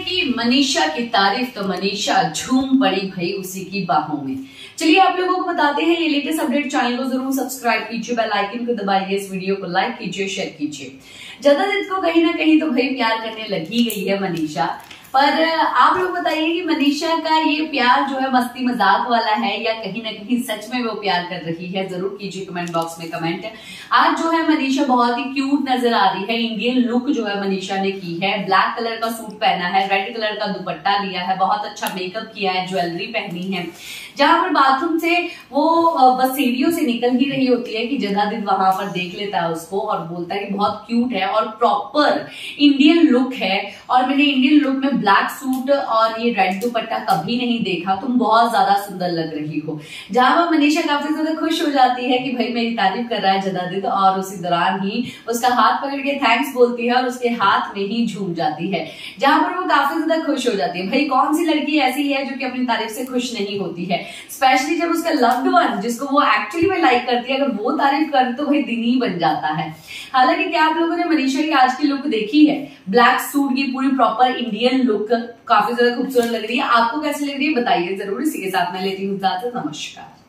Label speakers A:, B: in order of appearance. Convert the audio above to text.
A: की मनीषा की तारीफ़ तो मनीषा झूम पड़ी भाई उसी की बाहों में। चलिए आप लोगों को बताते हैं, ये लेटेस्ट अपडेट चैनल को ज़रूर सब्सक्राइब कीजिए बेल आइकन को दबाइए, इस वीडियो को लाइक कीजिए शेयर कीजिए। ज़्यादा दिन को कहीं ना कहीं तो भाई प्यार करने लगी गई है मनीषा। पर आप लोग बताइए कि मनीषा का ये प्यार जो है मस्ती मज़ाक वाला है या कहीं ना कहीं सच में वो प्यार कर रही है? ज़रूर कीजिए कमेंट बॉक्स में कमेंट आज जो है मनीषा बहुत ही क्यूट नज़र आ रही है। इंडियन लुक जो है मनीषा ने की है। ब्लैक कलर का सूट पहना है रेड कलर का दुपट्टा लिया है, बहुत अच्छा मेकअप किया है ज्वेलरी पहनी है। जहाँ पर बाथरूम से वो बस सीढ़ियों से निकल ही रही होती है कि जनादिन वहाँ पर देख लेता है उसको और बोलता है कि बहुत क्यूट है और प्रॉपर इंडियन लुक है। और मैंने इंडियन लुक में ब्लैक सूट और ये रेड दुपट्टा कभी नहीं देखा, तुम बहुत ज़्यादा सुंदर लग रही हो। जहाँ पर मनीषा काफ़ी ज़्यादा खुश हो जाती है कि भाई मेरी तारीफ़ कर रहा है जदादित और उसी दौरान ही उसका हाथ पकड़ के थैंक्स बोलती है और उसके हाथ में ही झूम जाती है। जहाँ पर वो काफ़ी ज़्यादा खुश हो जाती है। भाई, कौन सी लड़की ऐसी है जो कि अपनी तारीफ़ से खुश नहीं होती है? स्पेशली जब उसका लव्ड वन जिसको वो एक्चुअली में लाइक करती है, अगर वो तारीफ़ कर तो भाई दिन ही बन जाता है। हालाँकि क्या आप लोगों ने मनीषा की आज की लुक देखी है? ब्लैक सूट की पूरी प्रॉपर इंडियन लुक काफ़ी ज़्यादा खूबसूरत लग रही है। आपको कैसी लग रही है? बताइए ज़रूर। इसी के साथ मैं लेती हूँ नमस्कार।